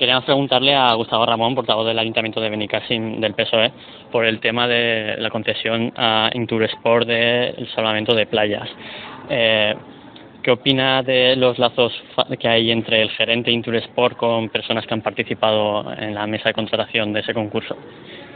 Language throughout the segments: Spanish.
queríamos preguntarle a Gustavo Ramón, portavoz del Ayuntamiento de Benicassim del PSOE, por el tema de la concesión a Inturesport del salvamento de playas. Eh, ¿Qué opina de los lazos que hay entre el gerente Inturesport con personas que han participado en la mesa de contratación de ese concurso?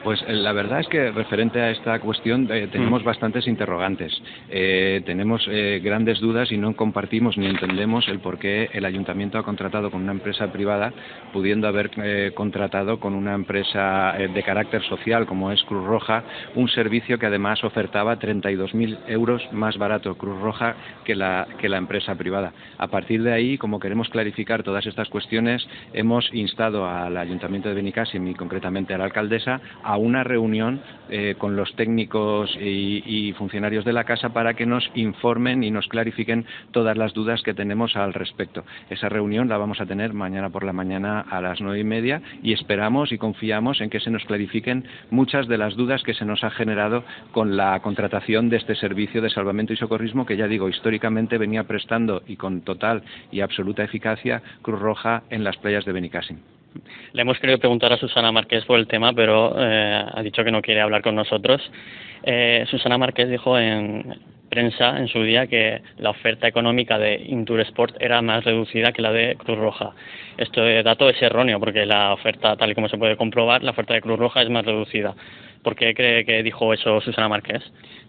Pues eh, la verdad es que referente a esta cuestión eh, tenemos mm. bastantes interrogantes. Eh, tenemos grandes dudas y no compartimos ni entendemos el por qué el ayuntamiento ha contratado con una empresa privada, pudiendo haber contratado con una empresa de carácter social como es Cruz Roja, un servicio que además ofertaba 32.000 euros más barato Cruz Roja que la, que la empresa privada. A partir de ahí, como queremos clarificar todas estas cuestiones, hemos instado al ayuntamiento de Benicassim y concretamente a la alcaldesa a a una reunión eh, con los técnicos y, funcionarios de la casa para que nos informen y nos clarifiquen todas las dudas que tenemos al respecto. Esa reunión la vamos a tener mañana por la mañana a las nueve y media y esperamos y confiamos en que se nos clarifiquen muchas de las dudas que se nos ha generado con la contratación de este servicio de salvamento y socorrismo que ya digo históricamente venía prestando y con total y absoluta eficacia Cruz Roja en las playas de Benicassim. Le hemos querido preguntar a Susana Márquez por el tema, pero eh, ha dicho que no quiere hablar con nosotros. Eh, Susana Márquez dijo en prensa en su día que la oferta económica de Intur Sport era más reducida que la de Cruz Roja. Este dato es erróneo porque la oferta, tal y como se puede comprobar, la oferta de Cruz Roja es más reducida. ¿Por qué cree que dijo eso Susana Márquez?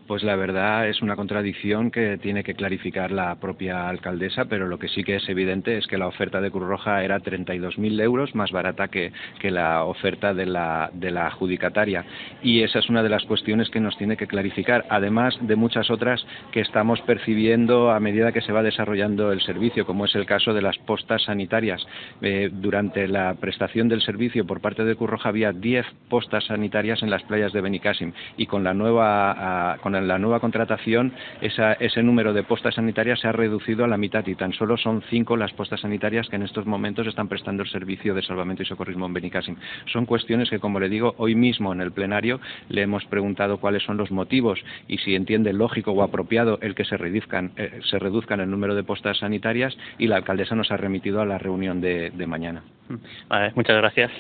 Pues la verdad es una contradicción que tiene que clarificar la propia alcaldesa, pero lo que sí que es evidente es que la oferta de Cruz Roja era 32.000 euros más barata que, la oferta de la, de la adjudicataria. Y esa es una de las cuestiones que nos tiene que clarificar, además de muchas otras que estamos percibiendo a medida que se va desarrollando el servicio, como es el caso de las postas sanitarias. Eh, durante la prestación del servicio por parte de Cruz Roja había 10 postas sanitarias en las playas de Benicassim y con la nueva, en la nueva contratación ese número de postas sanitarias se ha reducido a la mitad y tan solo son cinco las postas sanitarias que en estos momentos están prestando el servicio de salvamento y socorrismo en Benicassim. Son cuestiones que, como le digo, hoy mismo en el plenario le hemos preguntado cuáles son los motivos y si entiende lógico o apropiado el que se reduzcan, eh, se reduzcan el número de postas sanitarias y la alcaldesa nos ha remitido a la reunión de, de mañana. Vale, muchas gracias.